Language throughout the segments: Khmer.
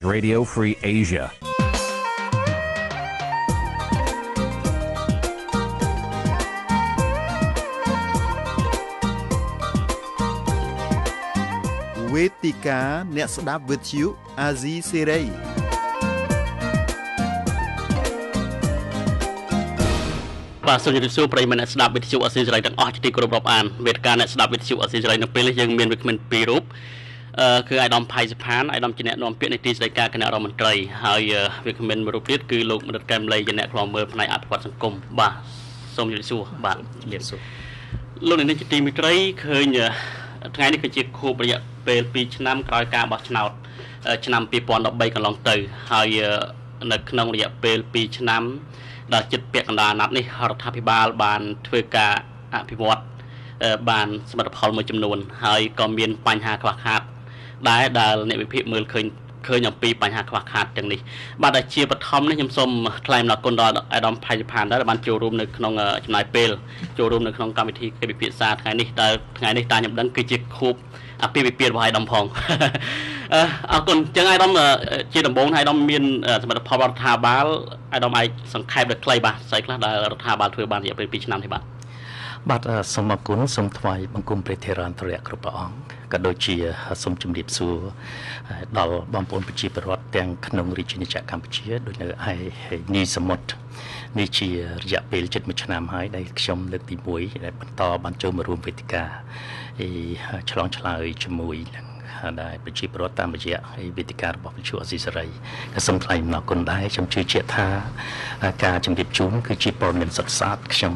Radio Free Asia. Vetica វេទិកាអ្នកស្ដាប់វិទ្យុអាស៊ីសេរីបាទសូមជម្រាបសួរប្រិយមិត្តអ្នកស្ដាប់វិទ្យុអាស៊ីសេរីទាំងអស់ជាទីគោរពរាប់អានវេទិកាអ្នកស្ដាប់វិទ្យុអាស៊ីសេរីនៅពេលនេះយើងមានវិក្កាមពីររូបអឺ គឺអាយដាមផៃសុផានអាយដាមជាអ្នកនាំពាក្យនៃទីស្តីការគណៈរដ្ឋមន្ត្រីហើយវាគ្មិនមួយរូបទៀតគឺលោកមនិតកែមលីជាអ្នកខ្លាំមើលផ្នែកអភិវឌ្ឍសង្គមបាទសូមជម្រាបសួរបាទជម្រាបសួរលោកនេះជាទីមិត្តរីឃើញថ្ងៃនេះគឺជាខួបរយៈពេល2ឆ្នាំក្រោយការបោះឆ្នោតឆ្នាំ2013កន្លងទៅហើយនៅក្នុងរយៈពេល2ឆ្នាំដល់ចិត្តពាក់កណ្ដាលអាណត្តិនេះរដ្ឋាភិបាលបានធ្វើការអភិវឌ្ឍបានសមិទ្ធផលមួយចំនួនហើយក៏មានបញ្ហាខ្វះខាត ដែរដែលអ្នកវិភាគមើលឃើញឃើញអំពីបញ្ហាខ្វះខាតទាំងនេះបាទដែលជាបឋមនេះខ្ញុំសូមថ្លែងអំណរគុណដល់អាដាមផៃផានដែរបានចូលរួមនៅក្នុងចំណាយពេលចូលរួមនៅក្នុងកម្មវិធីកិច្ចពិភាក្សាថ្ងៃនេះដែលថ្ងៃនេះតាខ្ញុំដឹងគឺជាខួបអាពាហ៍ពិពាហ៍របស់អាដាមផងអរគុណចឹងអាដាមជាដំបូងអាដាមមានសមិទ្ធផលរដ្ឋាភិបាលអាដាមអាចសង្ខេបដល់ខ្លីបាទស្អីខ្លះដែលរដ្ឋាភិបាលធ្វើបានរយៈពេល2ឆ្នាំនេះបាទបាទសូមអរគុណសូមថ្វាយបង្គំព្រះធរណធរៈគ្រប់ព្រះអង្គ ក៏ដូចជាសូមជម្រាបសួរដល់បងប្អូនប្រជាពលរដ្ឋទាំងក្នុងរាជាណាចក្រកម្ពុជាដូចនៅឯនីសមុទ្រនេះជារយៈពេលជិត1ឆ្នាំហើយដែលខ្ញុំលើកទី1ដែលបន្តបានចូលមករួមវេទិកាឆ្លងឆ្លើយជាមួយនឹង ដែលប្រជាពលរដ្ឋតាមរយៈវេទិការបស់វិទ្យុអស៊ីសេរីក៏សូមថ្លែងអំណរគុណដែរខ្ញុំជឿជាក់ថាការជម្រាបជូនគឺជាព័ត៌មានសុទ្ធសាធខ្ញុំ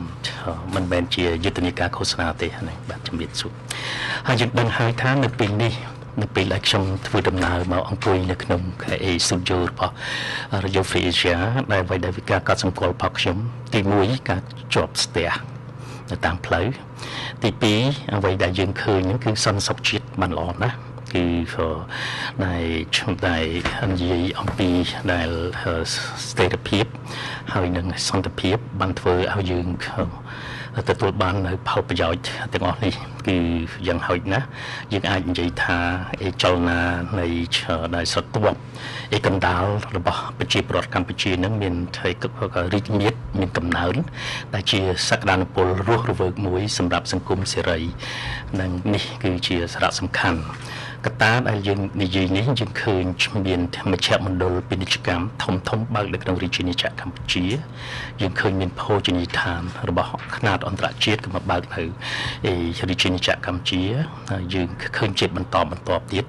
មិនមែនជាយុទ្ធនាការឃោសនាទេហ្នឹងបាទជម្រាបសួរហើយយើងដឹងហើយថានៅពេលនេះនៅពេលដែលខ្ញុំធ្វើដំណើរមកអង្គុយនៅក្នុង KA Studio របស់ Radio Free Asia ដែលវិទ្យាការកត់សម្គាល់របស់ខ្ញុំទី1ការជាប់ស្ទះនៅតាមផ្លូវទី2អ្វីដែលយើងឃើញហ្នឹងគឺសន្តិសុខជាតិបានល្អណាស់ គឺដែលខ្ញុំដែលនិយាយអំពីដែលស្ថិរភាពហើយនឹងសន្តិភាពបានធ្វើឲ្យយើងទទួលបាននៅផលប្រយោជន៍ទាំងអស់នេះគឺយ៉ាងហោចណាស់យើងអាចនិយាយថាអេចលនានៃដែលស្រទាប់អេកណ្ដាលរបស់ប្រជាពលរដ្ឋកម្ពុជានឹងមានធ្វើរីកមាឌមានកំណើនដែលជាសក្តានុពលរស់រវើកមួយសម្រាប់សង្គមសេរីនិងនេះគឺជាសារៈសំខាន់ កត្តាដែលយើងនិយាយនេះយើងឃើញមានមជ្ឈមណ្ឌលពាណិជ្ជកម្មធំធំបើកនៅក្នុងរាជាណាចក្រកម្ពុជាយើងឃើញមានភោជនីយដ្ឋានរបស់ខ្នាតអន្តរជាតិក៏មកបើកនៅរាជាណាចក្រកម្ពុជាយើងឃើញជាបន្តបន្តទៀត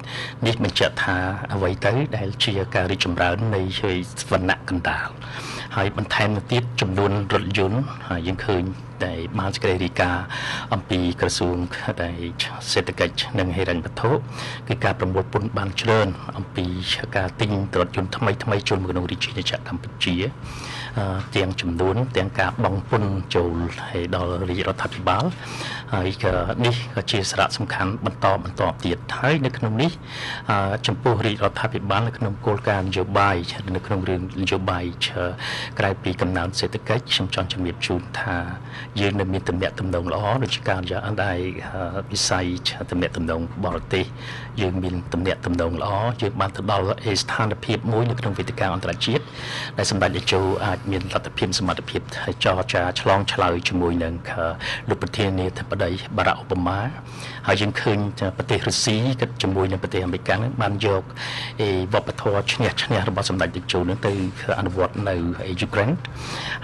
នេះបញ្ជាក់ថាអ្វីទៅដែលជាការរីកចម្រើននៃវណ្ណៈកណ្ដាល ហើយបន្ថែមទៅទៀតចំនួនរថយន្តយើងឃើញដែលបានសេចក្តីរាយការណ៍អំពីក្រសួងដែលសេដ្ឋកិច្ចនិងហិរញ្ញវត្ថុគឺការប្រមូលពន្ធបានច្រើន អំពីការទិញរថយន្តថ្មីថ្មីចូលមកក្នុងរាជាណាចក្រកម្ពុជា ទាំងចំនួន ទាំងការបង់ពន្ធចូលឲ្យដល់រាជរដ្ឋាភិបាលហើយក៏នេះក៏ជាសារៈសំខាន់បន្តបន្តទៀតហើយនៅក្នុងនេះចំពោះរាជរដ្ឋាភិបាលនៅក្នុងគោលការណ៍នយោបាយនៅក្នុងរឿងនយោបាយក្រៅពីកំណើនសេដ្ឋកិច្ចខ្ញុំចង់ជំរាបជូនថាយើងនៅមានទំនាក់ទំនងល្អដូចជាការយ៉ាងអន្តរវិស័យទំនាក់ទំនងបរទេសយើងមានទំនាក់ទំនងល្អយើងបានទៅដល់ស្ថានភាពមួយនៅក្នុងវេទិកាអន្តរជាតិដែលសម្ដេចតេជោអាចមានលទ្ធភាពសមត្ថភាពចរចាឆ្លងឆ្លើយជាមួយនឹងលោកប្រធានាធិបតីបារ៉ាក់អូបាម៉ាហើយយើងឃើញប្រទេសរុស្ស៊ីក៏ជាមួយនឹងប្រទេសអាមេរិកហ្នឹងបានយកអេវប្បធម៌ឈ្នះឈ្នះរបស់សម្ដេចតេជោនឹងទៅអនុវត្តនៅយូក្រែន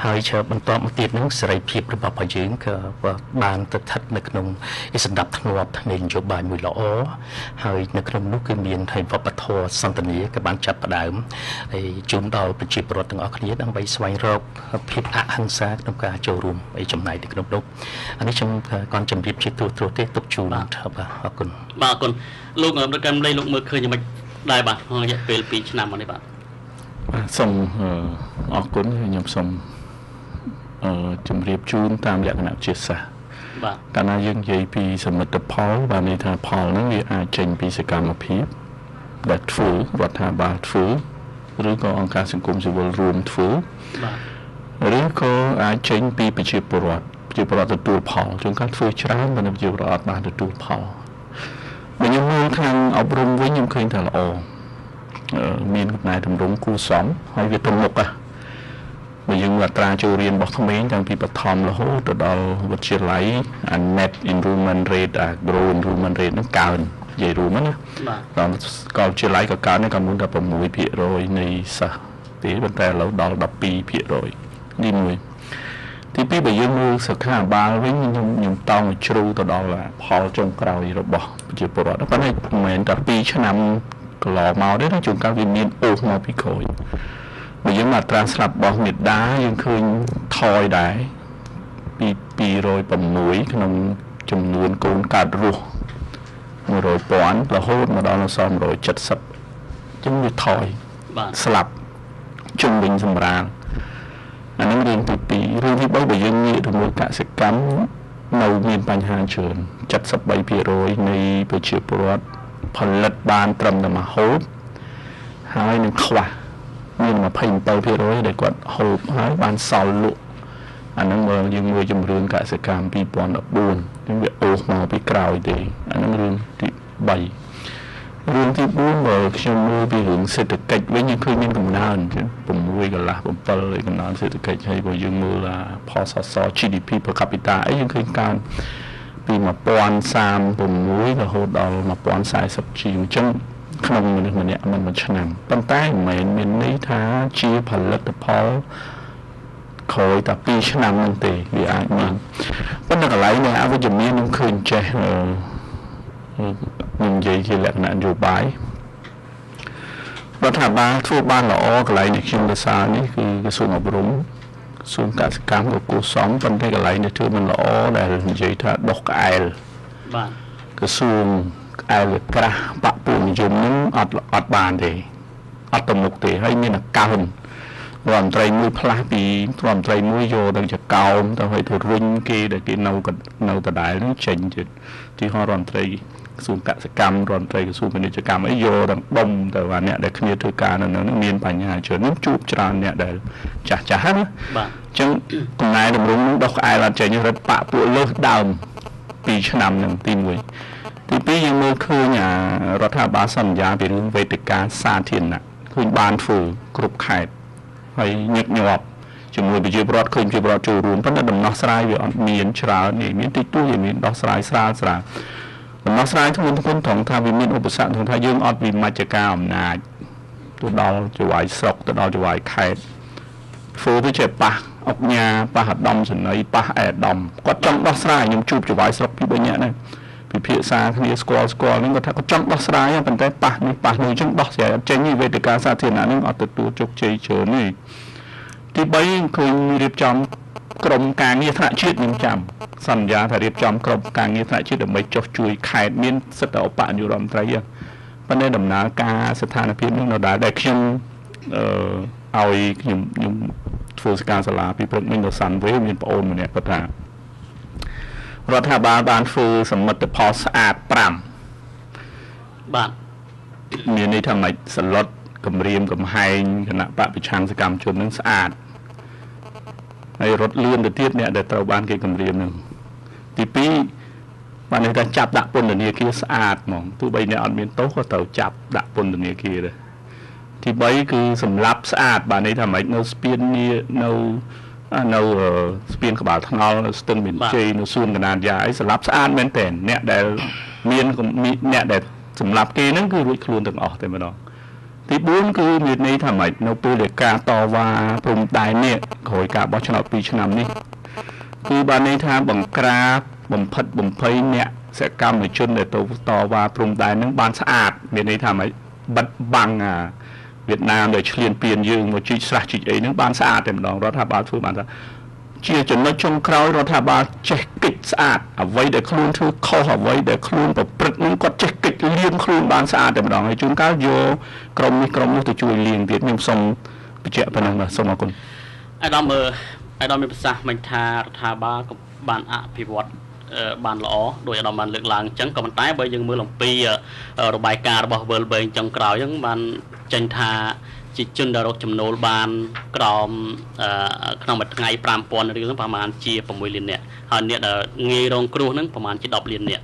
ហើយបន្តមកទៀតហ្នឹងសេរីភាពរបស់របស់យើងក៏បានទៅស្ថិតនៅក្នុងសម្ដាប់ធ្នាប់នៃនយោបាយមួយល្អហើយនៅក្នុងនោះគឺមានហើយវប្បធម៌សន្តានាក៏បានចាប់ផ្ដើមហើយជូនដល់ប្រជាពលរដ្ឋទាំងអស់គ្នាដើម្បីស្វែងរកភាពអហិង្សាក្នុងការចូលរួមឯចំណែកនៅក្នុងនោះអានេះខ្ញុំគាត់ជម្រាបជាទូទៅទេទុកជូនបាទអរគុណបាទអរគុណលោករដ្ឋកម្មលេលោកមើលឃើញយ៉ាងម៉េចដែរបាទរយៈពេល2ឆ្នាំនេះបាទបាទសូមអរគុណខ្ញុំសូមជម្រាបជូនតាមលក្ខណៈជាសាស្ត្របាទកាលណាយើងនិយាយពីសមិទ្ធផលបានន័យថាផលហ្នឹងវាអាចចេញពីសកម្មភាពដែលធ្វើរដ្ឋាភិបាលធ្វើ ឬក៏អង្គការសង្គមស៊ីវិលរួមធ្វើបាទឬក៏អាចចេញពីប្រជាពលរដ្ឋប្រជាពលរដ្ឋទទួលផលជួនកាលធ្វើច្រើនតែប្រជាពលរដ្ឋបានទទួលផលបើខ្ញុំមើលខាងអប់រំវិញខ្ញុំឃើញថាល្អមានកំណែតម្រង់គូសំហើយវាទៅមុខហ្នឹងបើយើងអត្រាចូលរៀនរបស់ក្មេងតាំងពីបឋមរហូតទៅដល់វិទ្យាល័យអា net enrollment rate អា grow enrollment rate ហ្នឹងកើន និយាយរួមណាបាទដល់កលវិទ្យាល័យក៏កើនដែរក៏មុនតែ6%នៃសិស្សទេប៉ុន្តែឥឡូវដល់12%នេះមួយទីពីរបើយើងមើលសិក្ខាសាលាវិញខ្ញុំខ្ញុំតង់ជ្រូទៅដល់ផលចុងក្រោយរបស់ប្រជាពលរដ្ឋប៉ុន្តែមិនមែនតែ2ឆ្នាំកន្លងមកទេណាជួនកាលវាមានអូសមកពីក្រោយបើយើងមកត្រាស្លាប់របស់មេដាយើងឃើញថយដែរពី206ក្នុងចំនួនកូនកើតរស់ 100,000រហូតមកដល់170ចឹងវាថយបាទស្លាប់ជុំវិញសម្រាលអានឹងរឿងទី2រឿងទី3បើយើងងាកទៅមើលកសិកម្មនៅមានបញ្ហាច្រើន73%នៃប្រជាពលរដ្ឋផលិតបានត្រឹមតែមួយហូបហើយនឹងខ្វះមាន27%ដែលគាត់ហូបហើយបានសល់លក់អាហ្នឹងមើលយើងមើលជំរឿនកសិកម្ម2014 យើងវាអូសមកពីក្រោយទេអាហ្នឹងរឿងទី3រឿងទី4បើខ្ញុំមើលពីរឿងសេដ្ឋកិច្ចវិញយើងឃើញមានកំណើន6កន្លះ7ឯកំណើនសេដ្ឋកិច្ចហើយបើយើងមើលអាផលសស GDP per capita អីយើងឃើញកើនពី1036រហូតដល់1040ជាងអញ្ចឹងក្នុងមនុស្សម្នាក់មិនមួយឆ្នាំប៉ុន្តែមិនមែនមានន័យថាជាផលិតផល ក្រោយតែ2ឆ្នាំហ្នឹងទេវាអាចមានប៉ុន្តែកន្លែងនេះអវិជ្ជមានខ្ញុំឃើញចេះខ្ញុំនិយាយជាលក្ខណៈនយោបាយរដ្ឋាភិបាលធ្វើបានល្អកន្លែងនេះខ្ញុំទៅសារនេះគឺក្រសួងអប់រំក្រសួងកសិកម្មក៏គួរសមប៉ុន្តែកន្លែងនេះធ្វើមិនល្អដែលនិយាយថាដុសក្អែលបាទក្រសួងក្អែលវាក្រាស់បពុនិយមនឹងអត់អត់បានទេអត់ទំនុកទេហើយមានអកោន រដ្ឋមន្ត្រីមួយផ្លាស់ពីរដ្ឋមន្ត្រីមួយយកទៅចកោមទៅឲ្យទៅរុញគេដែលគេនៅនៅដដែលនឹងចេញទៅទីហោរដ្ឋមន្ត្រីក្រសួងកសិកម្មរដ្ឋមន្ត្រីក្រសួងពាណិជ្ជកម្មអីយកដល់ដុំទៅអាអ្នកដែលគ្នាធ្វើការនៅនឹងមានបញ្ហាច្រើននឹងជួបច្រើនអ្នកដែលចាស់ចាស់ណាបាទអញ្ចឹងកំណែតម្រង់នឹងដោះក្អែលអត់ចេញរត់បាក់ពួកលើសដើម2ឆ្នាំនឹងទី1ទី2យើងមើលឃើញអារដ្ឋាភិបាលសន្យាពីរឿងវេទិកាសាធារណៈឃើញបានធ្វើគ្រប់ខេត្ត ហើយញឹកញាប់ជាមួយប្រជាពលរដ្ឋឃើញប្រជាពលរដ្ឋចូលរួមប៉ុន្តែដំណោះស្រាយវាអត់មានច្រើននេះមានតិចតួចវាមានដោះស្រាយស្រាលស្រាលដំណោះស្រាយធ្ងន់ធ្ងរត្រង់ថាវាមានឧបសគ្គត្រង់ថាយើងអត់វិមជ្ឈការអំណាចទៅដល់ចវាយស្រុកទៅដល់ចវាយខេត្តធ្វើទៅជាប៉ះអុកញ៉ាប៉ះអាដាមសនីប៉ះអេដាមគាត់ចង់ដោះស្រាយខ្ញុំជួបចវាយស្រុកពីរនាក់ហ្នឹង ពិភាក្សាគ្នាស្គាល់ស្គាល់ហ្នឹងគាត់ថាគាត់ចង់ដោះស្រាយប៉ុន្តែប៉ះនេះប៉ះនោះអញ្ចឹងដោះស្រាយអត់ចេញវេទិកាសាធារណៈហ្នឹងអត់ទទួលជោគជ័យច្រើនទេទី3ឃើញរៀបចំក្រមការងារថ្នាក់ជាតិខ្ញុំចាំសន្យាថារៀបចំក្រមការងារថ្នាក់ជាតិដើម្បីចុះជួយខេត្តមានសិទ្ធិឧបនាយករដ្ឋមន្ត្រីប៉ុន្តែដំណើរការស្ថានភាពនោះនៅដែរដែលខ្ញុំអឺឲ្យខ្ញុំខ្ញុំធ្វើសកម្មសាលាពីព្រឹកមិញនៅសាន់វេមានប្អូនម្នាក់គាត់ថា រដ្ឋាភិបាលបានធ្វើសមិទ្ធផលស្អាត5បាទមានន័យថាមិនសឡុតគម្រាមកំហែងគណៈបពប្រឆាំងសកម្មជននឹងស្អាតហើយរត់លឿនទៅទៀតអ្នកដែលត្រូវបានគេគម្រាមនឹងទី2បានន័យថាចាប់ដាក់ពន្ធនាគារស្អាតហ្មងទោះបីអ្នកអត់មានទោសក៏ត្រូវចាប់ដាក់ពន្ធនាគារដែរទី3គឺសម្លាប់ស្អាតបានន័យថាមិននៅស្ពាននេះនៅ នៅស្ពានក្បាលថ្នល់នៅស្ទឹងមានជ័យនៅសួនកណ្ដាលយ៉ាអីសម្លាប់ស្អាតមែនតើអ្នកដែលមានអ្នកដែលសម្លាប់គេហ្នឹងគឺរួចខ្លួនទាំងអស់តែម្ដងទី4គឺមានន័យថាម៉េចនៅពេលដែលការតវ៉ាព្រំដែននេះក្រោយការបោះឆ្នោត2ឆ្នាំនេះគឺបានន័យថាបង្ក្រាបបំផិតបំភ័យអ្នកសកម្មជនដែលទៅតវ៉ាព្រំដែននឹងបានស្អាតមានន័យថាម៉េចបិទបាំងអា វៀតណាមដែលឈ្លានពានយើងមកជីកស្រះជីកអីហ្នឹងបានស្អាតតែម្ដងរដ្ឋាភិបាលធ្វើបានថាជាចំណុចចុងក្រោយរដ្ឋាភិបាលចេះគិតស្អាតអ្វីដែលខ្លួនធ្វើខុសអ្វីដែលខ្លួនប្រព្រឹត្តនឹងគាត់ចេះគិតលាងខ្លួនបានស្អាតតែម្ដងហើយជួនកាលយកក្រុមនេះក្រុមនោះទៅជួយលាងទៀតខ្ញុំសូមបញ្ជាក់ប៉ុណ្ណឹងបាទសូមអរគុណអាដាមមើលអាដាមមានប្រសាសន៍មិញថារដ្ឋាភិបាលក៏បានអភិវឌ្ឍ បានល្អដោយអាដាមបានលើកឡើងអញ្ចឹងក៏ប៉ុន្តែបើយើងមើលអំពីរបាយការណ៍របស់ World Bank ចុងក្រោយហ្នឹងបានចេញថាជាជនដែលរកចំណូលបានក្រោមក្នុងមួយថ្ងៃ5000រៀលហ្នឹងប្រហែលជា6លាននាក់ហើយអ្នកដែលងាយរងគ្រោះហ្នឹងប្រហែលជា10លាននាក់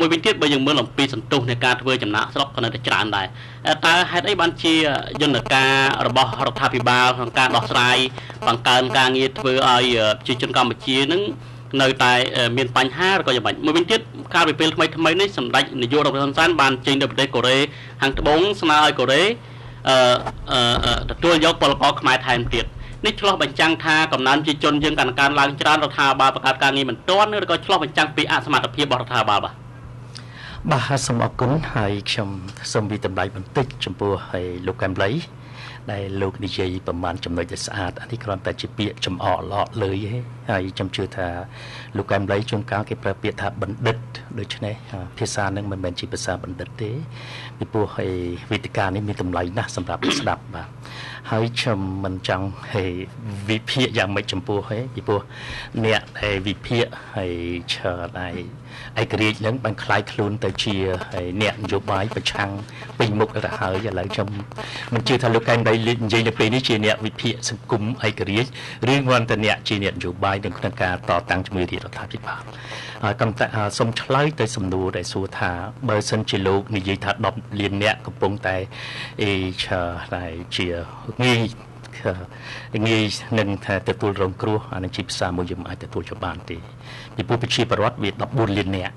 មួយវិញទៀតបើយើងមើលអំពីសន្ទុះនៃការធ្វើចំណាក់ស្រុកក៏នៅតែច្រើនដែរតើហេតុអីបានជាយន្តការរបស់រដ្ឋាភិបាលក្នុងការដោះស្រាយបង្កើនការងារធ្វើឲ្យប្រជាជនកម្ពុជាហ្នឹង នៅតែមានបញ្ហាឬក៏យ៉ាងម៉េចមួយវិញទៀតកាលពីពេលថ្មីថ្មីនេះសម្ដេចនាយករដ្ឋមន្ត្រីហ៊ុនសែនបានចេញទៅប្រទេសកូរ៉េខាងត្បូងស្នើឲ្យកូរ៉េអឺទទួលយកពលករខ្មែរថែមទៀតនេះឆ្លោះបញ្ចាំងថាកំណើនជាជនយើងកាន់ការឡើងច្រើនរដ្ឋាភិបាលបង្កើតការងារមិនទាន់ឬក៏ឆ្លោះបញ្ចាំងពីអសមត្ថភាពរបស់រដ្ឋាភិបាលបាទបាទសូមអរគុណហើយខ្ញុំសូមវិតម្លៃបន្តិចចំពោះឲ្យលោកកែមលី ដែលលោកនិយាយប្រមាណចំណុចដែលស្អាតអានេះគ្រាន់តែជាពាក្យចំអកឡកលើយទេហើយខ្ញុំជឿថាលោកកែមលីជួនកាលគេប្រើពាក្យថាបណ្ឌិតដូច្នេះភាសានឹងមិនមែនជាភាសាបណ្ឌិតទេពីព្រោះឯវេទិកានេះមានតម្លៃណាស់សម្រាប់ស្ដាប់បាទហើយខ្ញុំមិនចង់ហេវិភាគយ៉ាងម៉េចចំពោះហេពីព្រោះអ្នកដែលវិភាគហើយឈើដែរ ឯករាជ្យនឹងបានคล้ายខ្លួនទៅជាអ្នកនយោបាយប្រឆាំងពេញមុខទៅហើយឥឡូវខ្ញុំមិនជឿថាលោកកែមដៃនិយាយនៅពេលនេះជាអ្នកវិភាគសង្គមឯករាជ្យឬគ្រាន់តែអ្នកជាអ្នកនយោបាយនៅក្នុងការតតាំងជាមួយរាជរដ្ឋាភិបាលហើយកំតែសូមឆ្លើយទៅសំណួរដែលសួរថាបើសិនជាលោកនិយាយថា10លានអ្នកកំពុងតែអីឆាតែជាងាយ ងាយនឹងថាទទួលរងគ្រោះអានឹងជាភាសាមួយយើងអាចទទួលចូលបានទេពីព្រោះប្រជាពលរដ្ឋវា14លាននាក់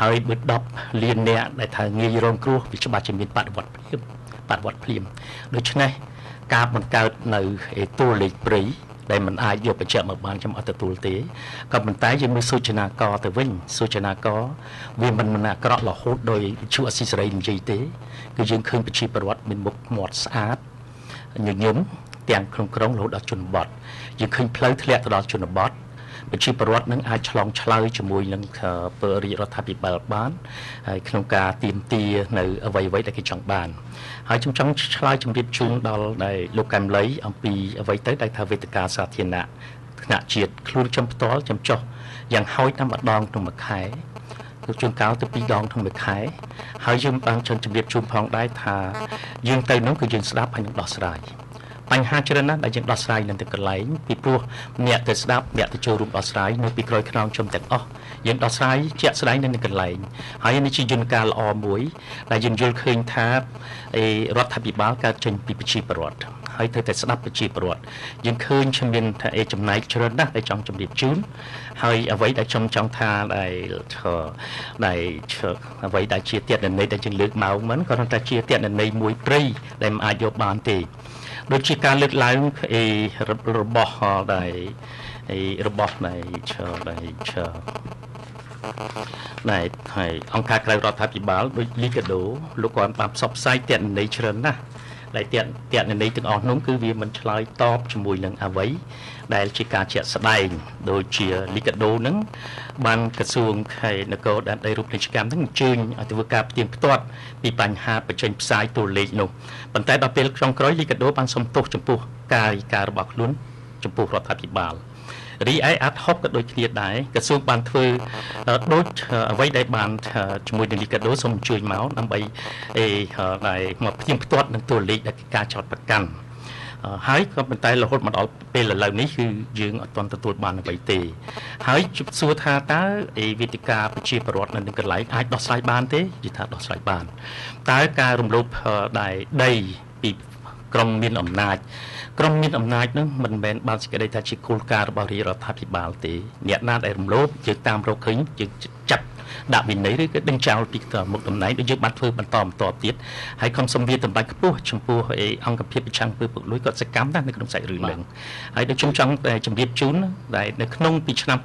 ហើយបើ10លាននាក់ដែលថាងាយរងគ្រោះវាច្បាស់ជាមានបដិវត្តភ្លាមបដិវត្តភ្លាមដូច្នេះការបង្កើតនៅតួលេខព្រៃដែលមិនអាចយកបញ្ជាក់មកបានខ្ញុំអត់ទទួលទេក៏ប៉ុន្តែយើងមើលសូចនាករទៅវិញសូចនាករវាមិនមិនអាក្រក់រហូតដោយជួអស៊ីសេរីនិយាយទេគឺយើងឃើញប្រជាពលរដ្ឋមានមុខមាត់ស្អាតញញឹម ទាំងក្នុងក្រុងរហូតដល់ជនបទយើងឃើញផ្លូវធ្លាក់ទៅដល់ជនបទប្រជាពលរដ្ឋនឹងអាចឆ្លងឆ្លើយជាមួយនឹងពលរាជរដ្ឋាភិបាលបានហើយក្នុងការទៀមទានៅអ្វីៗដែលគេចង់បានហើយខ្ញុំចង់ឆ្លើយជំរាបជូនដល់ដែលលោកកែមលីអំពីអ្វីទៅដែលថាវេទិកាសាធារណៈថ្នាក់ជាតិខ្លួនខ្ញុំផ្ទាល់ខ្ញុំចុះយ៉ាងហោចតាមម្ដងក្នុងមួយខែគឺជួនកាលទៅ2ដងក្នុងមួយខែហើយយើងបានចង់ជម្រាបជូនផងដែរថាយើងទៅនោះគឺយើងស្ដាប់ហើយនឹងដោះស្រាយ បញ្ហាច្រើនណាស់ដែលយើងដោះស្រាយនៅទីកន្លែងពីព្រោះអ្នកទៅស្ដាប់អ្នកទៅចូលរួមដោះស្រាយនៅពីក្រោយខ្នងជុំទាំងអស់យើងដោះស្រាយជាក់ស្ដែងនៅទីកន្លែងហើយនេះជាយន្តការល្អមួយដែលយើងយល់ឃើញថារដ្ឋាភិបាលកើតចេញពីប្រជាពលរដ្ឋហើយត្រូវតែស្ដាប់ប្រជាពលរដ្ឋយើងឃើញខ្ញុំមានថាអេចំណែកច្រើនណាស់ដែលចង់ជម្រាបជូនហើយអ្វីដែលខ្ញុំចង់ថាដែលដែលអ្វីដែលជាទៀតន័យដែលយើងលើកមកមិនគ្រាន់តែជាទៀតន័យមួយព្រៃដែលមិនអាចយកបានទេ ដូចជាការលើកឡើងអីរបស់ដែលអីរបស់ដែលឈើដែលឈើណែហើយអង្គការក្រៅរដ្ឋាភិបាលដូចលីកាដូលោកគាត់បានផ្សព្វផ្សាយទាក់ន័យច្រើនណាស់ ដែលទាក់ទាក់ន័យទាំងអស់នោះគឺវាមិនឆ្លើយតបជាមួយនឹងអ្វីដែលជាការជាក់ស្ដែងដូចជាលីកាដូនឹងបានក្រសួងខេនគរដែនដីរូបនីយកម្មនឹងអញ្ជើញឲ្យធ្វើការផ្ទៀងផ្ទាត់ពីបញ្ហាបញ្ចេញផ្សាយតួលេខនោះប៉ុន្តែដល់ពេលក្នុងក្រោយលីកាដូបានសំទោសចំពោះការរីការរបស់ខ្លួនចំពោះរដ្ឋាភិបាល រីឯអាត់ហុកក៏ដូចគ្នាដែរក្រសួងបានធ្វើដូចអ្វីដែលបានជាមួយនឹងលីកាដូសូមអញ្ជើញមកដើម្បីអេដែលមកផ្ទៀងផ្ទាត់នឹងតួលេខដែលការចោតប្រកាន់ហើយក៏ប៉ុន្តែរហូតមកដល់ពេលឥឡូវនេះគឺយើងអត់ទាន់ទទួលបានអ្វីទេ ហើយជិបសួរថាតើអេវេទិកាប្រជាពលរដ្ឋនៅនឹងកន្លែងអាចដោះស្រាយបានទេនិយាយថាដោះស្រាយបានតើការរំលោភដែលដីពី ក្រមមានអំណាចក្រមមានអំណាចនឹងមិនមែនបានសេចក្តីថាជាគោលការណ៍របស់រាជរដ្ឋាភិបាលទេអ្នកណាដែលរំលោភយើងតាមរកឃើញយើងចាត់ដាក់វិន័យឬក៏ដេញចោលពីមុខតំណែងដូចយើងបានធ្វើបន្តបន្តទៀតហើយខំសំវាតម្លៃខ្ពស់ចំពោះអង្គភាពប្រឆាំងពើពុករលួយគាត់សកម្មណាស់នៅក្នុងសាច់រឿងហ្នឹងហើយដូចខ្ញុំចង់ជម្រាបជូនដែលនៅក្នុងពីឆ្នាំ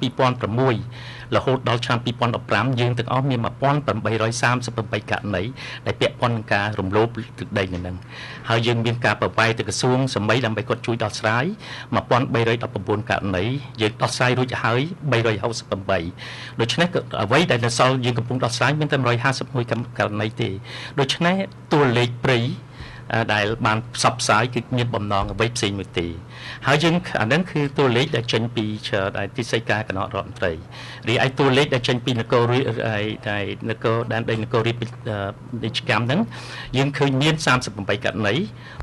2006 រហូតដល់ឆ្នាំ2015យើងទាំងអស់មាន1838ករណីដែលពាក់ព័ន្ធនឹងការរំលោភទឹកដីនៅនឹងហើយយើងមានការប្រវាយទៅក្រសួងសម័យដើម្បីគាត់ជួយដោះស្រាយ1319ករណីយើងដោះស្រាយរួចហើយ368ដូច្នេះអ្វីដែលនៅសល់យើងកំពុងដោះស្រាយមានតែ151ករណីទេដូច្នេះតួលេខព្រៃ ដែលបានផ្សព្វផ្សាយគឺមានបំណងអ្វីផ្សេងមួយទេហើយយើងអានឹងគឺតួលេខដែលចេញពីដែលទីសីការគណៈរដ្ឋមន្ត្រីរីឯតួលេខដែលចេញពីនគរដែលនគរដែនដីនគររាជពាណិជ្ជកម្មហ្នឹងយើងឃើញមាន38ករណី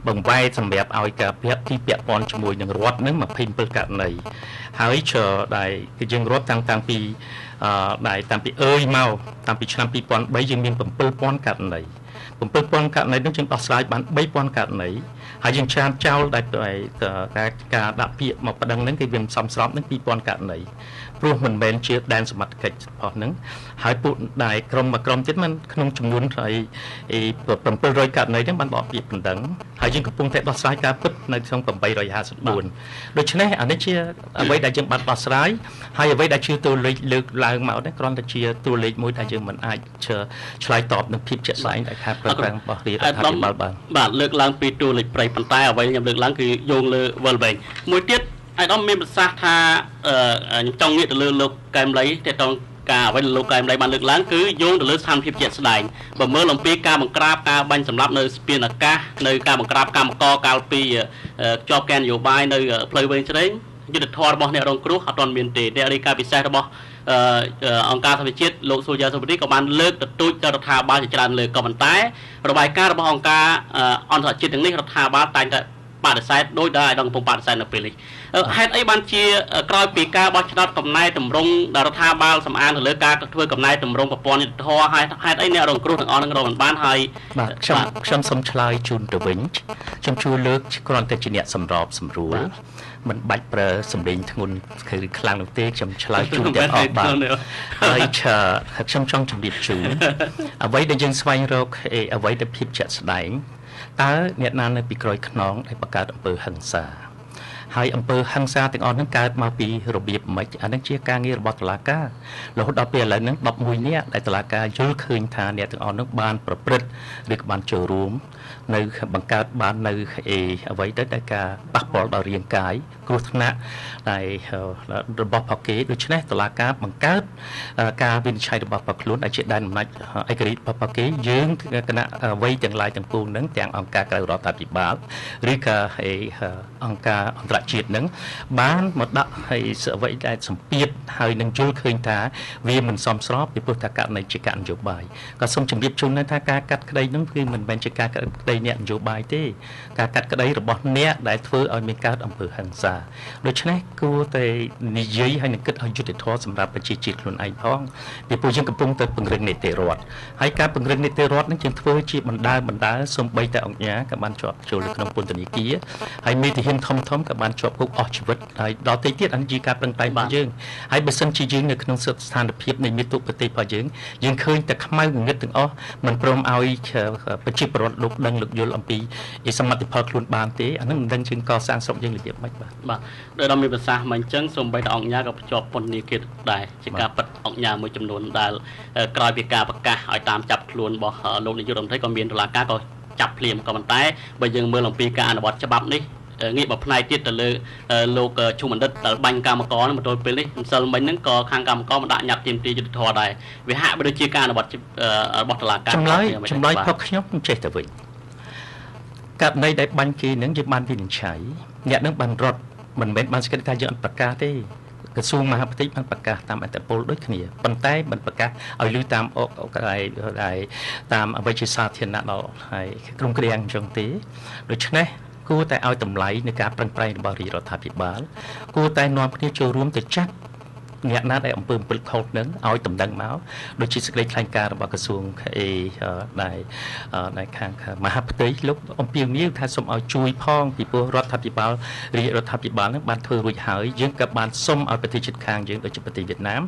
បង្វែរសម្រាប់ឲ្យការពាក់ទីពាក់ព័ន្ធជាមួយនឹងរដ្ឋហ្នឹង27ករណីហើយជដែលគឺយើងរាប់តាំងតាំងពីអឺដែលតាំងពីអើយមកតាំងពីឆ្នាំ2003យើងមាន7000ករណី 7000ករណីនោះយើងដោះស្រាយបាន3000ករណី ហើយយើងច្រានចោលដែលការការដាក់ពាក្យមកប្តឹងហ្នឹងគឺវាមិនសមស្របនឹង2000ករណីព្រោះមិនមែនជាដែនសមត្ថកិច្ចរបស់ហ្នឹងហើយពួកដែលក្រុមមួយក្រុមទៀតมันក្នុងចំនួនហើយ700ករណីហ្នឹងបានបកពាក្យបណ្ដឹងហើយយើងកំពុងតែដោះស្រាយការពិតនៅក្នុង854ដូច្នេះអានេះជាអ្វីដែលយើងបានដោះស្រាយហើយអ្វីដែលជាតួលេខលើកឡើងមកនេះគ្រាន់តែជាតួលេខមួយដែលយើងមិនអាចឆ្លើយតបនឹងភាពជាក់ស្ដែងដែលខាតប្រកាសរបស់រាជរដ្ឋាភិបាលបានបាទលើកឡើងពីតួលេខប្រៃប៉ុន្តែអ្វីខ្ញុំលើកឡើងគឺយោងលើវល់វែងមួយទៀតអាយដាមមានប្រសាសន៍ថាខ្ញុំចង់ងាកទៅលើលោកកែមលីតេតងការអ្វីលោកកែមលីបានលើកឡើងគឺយោងទៅលើស្ថានភាពជាក់ស្ដែងបើមើលអំពីការបង្ក្រាបការបាញ់សម្លាប់នៅស្ពានអាកាសនៅការបង្ក្រាបកម្មករកាលពីជាប់កែននយោបាយនៅផ្លូវវែងច្រេង យុទ្ធធម៌របស់អ្នករងគ្រោះអត់ទាន់មានទេអ្នករាយការណ៍ពិសេសរបស់អង្គការសហប្រជាជាតិលោកសូយ៉ាសូប៊ីក៏បានលើកទទូចទៅរដ្ឋាភិបាលជាច្រើនលើកក៏ប៉ុន្តែរបាយការណ៍របស់អង្គការអន្តរជាតិទាំងនេះរដ្ឋាភិបាលតែងតែបដិសេធដោយដែលអង្គកំពុងបដិសេធនៅពេលនេះហេតុអីបានជាក្រោយពីការបោះឆ្នោតកំណែតម្រង់រដ្ឋាភិបាលសម្អានទៅលើការធ្វើកំណែតម្រង់ប្រព័ន្ធយុទ្ធធរហើយហេតុអីអ្នករងគ្រោះទាំងអស់នឹងរកមិនបានហើយបាទខ្ញុំខ្ញុំសូមឆ្លើយជូនទៅវិញខ្ញុំជួយលើកគ្រាន់តែជាអ្នកសម្របសម្រួល មិនបាច់ប្រើសម្លេងធ្ងន់គឺខ្លាំងនោះទេខ្ញុំឆ្លើយជូនទាំងអស់បាទហើយខ្ញុំចង់ជម្រាបជូនអ្វីដែលយើងស្វែងរកអ្វីដែលភាពជាក់ស្ដែងតើអ្នកណានៅពីក្រោយខ្នងដែលបង្កើតអំពើហិង្សា ហើយអំពើហិង្សាទាំងអស់ហ្នឹងកើតមកពីរបៀបម៉េចអានឹងជាការងាររបស់តុលាការរហូតដល់ពេលឥឡូវហ្នឹង11នាក់ដែលតុលាការយល់ឃើញថាអ្នកទាំងអស់ហ្នឹងបានប្រព្រឹត្តឬក៏បានចូលរួមនៅបង្កើតបាននៅអីអ្វីទៅដែលការប៉ះពាល់ដល់រាងកាយគ្រោះថ្នាក់ដែលរបស់ផកគេដូច្នេះតឡាការបង្កើតការវិនិច្ឆ័យរបស់ផកខ្លួនដែលជាដែនអំណាចឯករាជ្យរបស់ផកគេយើងគណៈអ្វីទាំងឡាយទាំងពួងនឹងទាំងអង្គការក្រៅរដ្ឋាភិបាលឬក៏អង្គការអន្តរជាតិនឹងបានមកដាក់ឲ្យអ្វីដែលសម្ពាធហើយនឹងយល់ឃើញថាវាមិនសមស្របពីព្រោះថាករណីជាការនយោបាយក៏សូមជម្រាបជូនថាការកាត់ក្តីនឹងគឺមិនមែនជាការកាត់ក្តីអ្នកនយោបាយទេការកាត់ក្តីរបស់អ្នកដែលធ្វើឲ្យមានកើតអំពើហិង្សាដូច្នេះគួរតែនិយាយហើយនឹងគិតឲ្យយុត្តិធម៌សម្រាប់ប្រជាជាតិខ្លួនឯងផងពីព្រោះយើងកំពុងតែពង្រឹងនីតិរដ្ឋហើយការពង្រឹងនីតិរដ្ឋនឹងយើងធ្វើជាបណ្ដាបណ្ដាសំបីតែអង្គញាក៏បានជាប់ចូលនៅក្នុងពន្ធនាគារហើយមេទាហានធំធំក៏បានជាប់គុកអស់ជីវិតហើយដល់ទៅទៀតអានេះជាការប្រឹងប្រែងរបស់យើងហើយបើសិនជាយើងនៅក្នុងស្ថានភាពនៃមាតុប្រទេសរបស់យើងយើងឃើញតែខ្មៅងងឹតទាំងអស់មិនព្រមឲ្យប្រជាពលរដ្ឋលោកដឹងលោកយល់អំពីសមត្ថផលខ្លួនបានទេអានឹងមិនដឹងជាងកសាងស្រុកយើងរបៀបម៉េចបាទបាទដោយដល់មានប្រសាសន៍មកអញ្ចឹងសូម្បីតែអង្គញាក៏ភ្ជាប់ពន្ធនាគារដែរជាការប៉ັດអង្គញាមួយចំនួនដែលក្រោយពីការប្រកាសឲ្យតាមចាប់ខ្លួនរបស់លោកនាយករដ្ឋមន្ត្រីក៏មានតុលាការក៏ចាប់ភ្លាមក៏ប៉ុន្តែបើយើងមើលអំពីការអនុវត្តច្បាប់នេះ ងាកមកផ្នែកទៀតទៅលើលោកជុំបណ្ឌិតដែលបាញ់កម្មករនឹងមកទល់ពេលនេះម្សិលមិញហ្នឹងក៏ខាងកម្មករមកដាក់ញត្តិទាមទារយុទ្ធធរដែរវាហាក់បីដូចជាការអនុវត្តរបស់តុលាការចម្លើយចម្លើយផុសខ្ញុំចេះទៅវិញករណីដែលបាញ់គេនឹងយើងបានវិនិច្ឆ័យអ្នកនឹងបានរត់មិនមែនបានស្គាល់ថាយើងអត់ប្រកាសទេក្រសួងមហាផ្ទៃបានប្រកាសតាមអត្តពលដូចគ្នាប៉ុន្តែមិនប្រកាសឲ្យលឺតាមអកក្រៃតាមអ្វីជាសាធារណៈដល់ហើយក្រុមគ្រាអញ្ចឹងទេដូច្នេះ គួរតែឲ្យតម្លៃនៃការប្រឹងប្រែងរបស់រាជរដ្ឋាភិបាល គួរតែនាំគ្នាចូលរួមទៅចាត់ អ្នកណាដែលអំពើអំពិលខុសនឹងឲ្យតម្ដឹងមកដូចជាសេចក្តីថ្លែងការណ៍របស់ក្រសួងអេដែលដែលខាងមហាផ្ទៃលោកអំពាវនាវថាសូមឲ្យជួយផងពីព្រោះរដ្ឋាភិបាលរាជរដ្ឋាភិបាលនឹងបានធ្វើរួចហើយយើងក៏បានសូមឲ្យប្រទេសជិតខាងយើងដូចជាប្រទេសវៀតណាម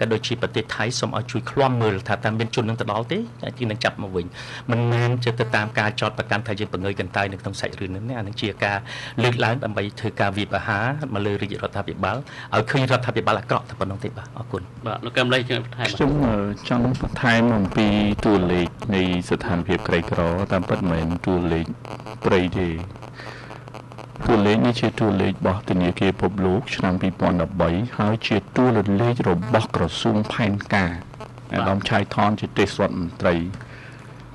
ក៏ដូចជាប្រទេសថៃសូមឲ្យជួយឃ្លាំមើលថាតើមានជននឹងទៅដល់ទេជានឹងចាប់មកវិញមិនមែនជាទៅតាមការចោទប្រកាន់ថាយើងបង្ងើយកន្តើយនៅក្នុងសាច់រឿងនេះអានឹងជាការលើកឡើងដើម្បីធ្វើការវិបហាមកលើរាជរដ្ឋាភិបាលឲ្យឃើញរដ្ឋាភិបាលអាក្រក់តែប៉ុណ្ណឹងទេបាទអរគុណបាទលោកកែមលីជួយបន្ថែមខ្ញុំចង់បន្ថែមអំពីតួលេខនៃស្ថានភាពក្រីក្រតាមពិតមិនមែនតួលេខព្រៃទេតួលេខនេះជាតួលេខរបស់ធនាគារពិភពលោកឆ្នាំ2013ហើយជាតួលេខរបស់ក្រសួងផែនការអាដាមឆៃថនជាទេសរដ្ឋមន្ត្រី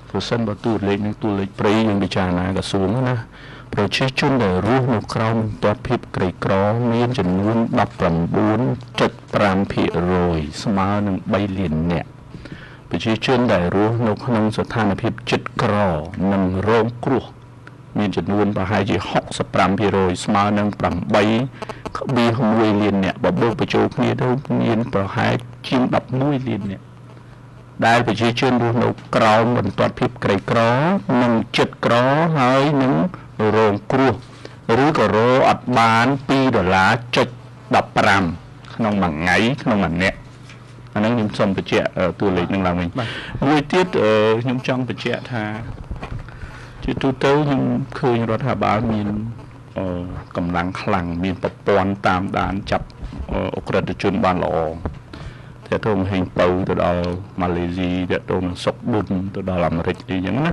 ប្រសិនបើទូលេខនឹងទូលេខព្រៃយើងពិចារណាក្រសួងណា ប្រជាជនដែលរស់នៅក្រោមបន្ទាត់ភាពក្រីក្រមានចំនួន19.5%ស្មើនឹង3លាននាក់ប្រជាជនដែលរស់នៅក្នុងស្ថានភាពចិត្តក្រនិងរងគ្រោះមានចំនួនប្រហែលជា65%ស្មើនឹង8.1លាននាក់បើបូកបញ្ចូលគ្នាទៅមានប្រហែលជាង11លាននាក់ដែលប្រជាជនរស់នៅក្រោមបន្ទាត់ភាពក្រីក្រនិងចិត្តក្រហើយនឹង រងគ្រោះឬក៏រកអត់បាន2ដុល្លារចុច15ក្នុងមួយថ្ងៃក្នុងមួយនាក់អាហ្នឹងខ្ញុំសូមបញ្ជាក់តួលេខនឹងឡើងវិញមួយទៀតខ្ញុំចង់បញ្ជាក់ថាជាទូទៅខ្ញុំឃើញរដ្ឋាភិបាលមានកម្លាំងខ្លាំងមានប្រព័ន្ធតាមដានចាប់អក្រិតជនបានល្អតើតោងហេងពៅទៅដល់ម៉ាឡេស៊ីតើតោងសុកប៊ុនទៅដល់អាមេរិកអីចឹងណា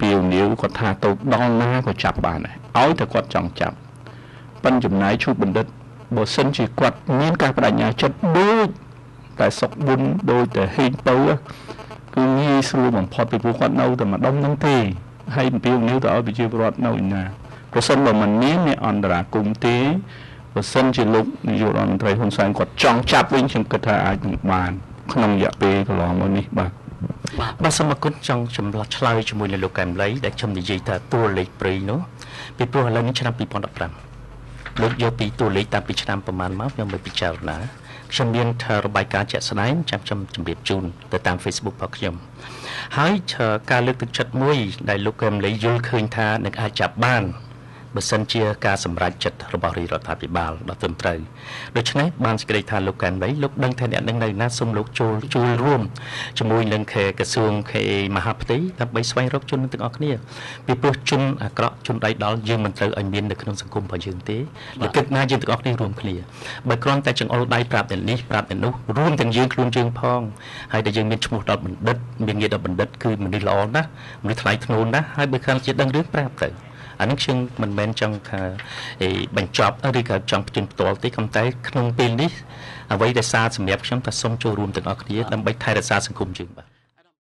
ពីវនីវគាត់ថាទៅដល់ណាក៏ចាប់បានដែរឲ្យតែគាត់ចង់ចាប់ប៉ិនចំណាយឈូបណ្ឌិតបើសិនជាគាត់មានការបដិញ្ញាចិត្តដូចតែសុកប៊ុនដូចតែហេងពៅគឺងាយស្រួលបំផុតពីព្រោះគាត់នៅតែម្ដុំហ្នឹងទេហើយអំពីវនីវទៅឲ្យប្រជាពលរដ្ឋនៅឯណាប្រសិនបើមិនមានអ្នកអន្តរាគមទេបើសិនជាលោកនាយករដ្ឋមន្ត្រីហ៊ុនសែនគាត់ចង់ចាប់វិញខ្ញុំគិតថាអាចនឹងបាន ក្នុងរយៈពេលកន្លងមកនេះបាទ បាទសូមអរគុណចង់ចម្លើយឆ្លើយជាមួយនឹងលោកកែមលីដែលខ្ញុំនិយាយថាតួលេខព្រៃនោះពីព្រោះឥឡូវនេះឆ្នាំ2015លោកយកពីតួលេខតាំងពីឆ្នាំប្រមាណមកខ្ញុំមិនពិចារណាខ្ញុំមានរបាយការណ៍ជាក់ស្ដែងចាំខ្ញុំជម្រាបជូនទៅតាម Facebook របស់ខ្ញុំហើយការលើកទឹកចិត្តមួយដែលលោកកែមលីយល់ឃើញថានឹងអាចចាប់បាន បើសិនជាការសម្រេចចិត្តរបស់រាជរដ្ឋាភិបាលដ៏ត្រឹមត្រូវដូច្នេះបានសេចក្តីថាលោកកែនវៃលោកដឹងថាអ្នកនឹងនៅណាសូមលោកចូលចូលរួមជាមួយនឹងក្រសួងខេមហាផ្ទៃដើម្បីស្វែងរកជនទាំងអស់គ្នាពីព្រោះជនអាក្រក់ជនដៃដល់យើងមិនត្រូវឲ្យមាននៅក្នុងសង្គមរបស់យើងទេលើកឹកណាយើងទាំងអស់គ្នារួមគ្នាបើគ្រាន់តែចង្អុលដៃប្រាប់តែនេះប្រាប់តែនោះរួមទាំងយើងខ្លួនយើងផងហើយតែយើងមានឈ្មោះដល់បណ្ឌិតមានងារដល់បណ្ឌិតគឺមនុស្សល្អណាស់មនុស្សថ្លៃថ្នូរណាស់ហើយបើខាងជាដឹងរឿងប្រាប់ទៅ អានេះខ្ញុំមិនមែនចង់ថាបញ្ចប់ឬក៏ចង់ផ្ជិនផ្ទាល់ទេប៉ុន្តែក្នុងពេលនេះអ្វីដែលសារសម្រាប់ខ្ញុំថាសូមចូលរួមទាំងអស់គ្នាដើម្បីថែរក្សាសង្គមយើងបាទ